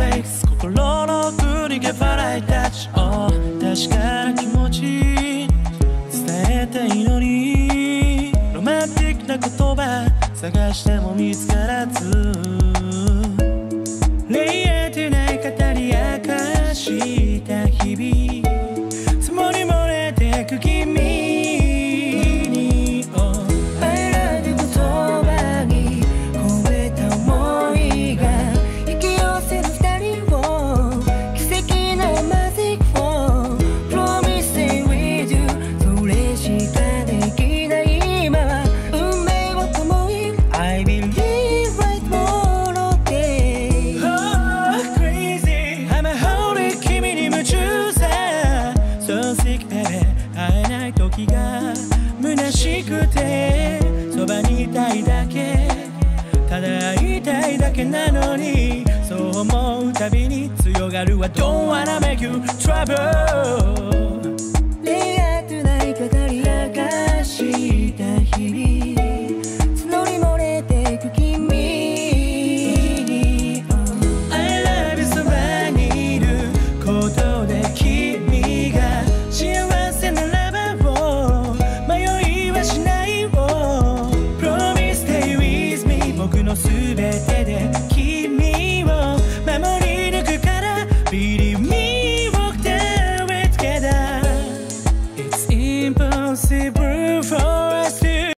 Snakes 心の奥にゲファライタッチを確かな気持ち。伝えたいのに。ロマンティックな言葉。探しても見つからない時が虚しくてそばにいたいだけただ会いたいだけなのにそう思うたびに強がるは Don't wanna make you trouble me 僕のすべてで君を守り抜くから Believe me walk there together It's impossible for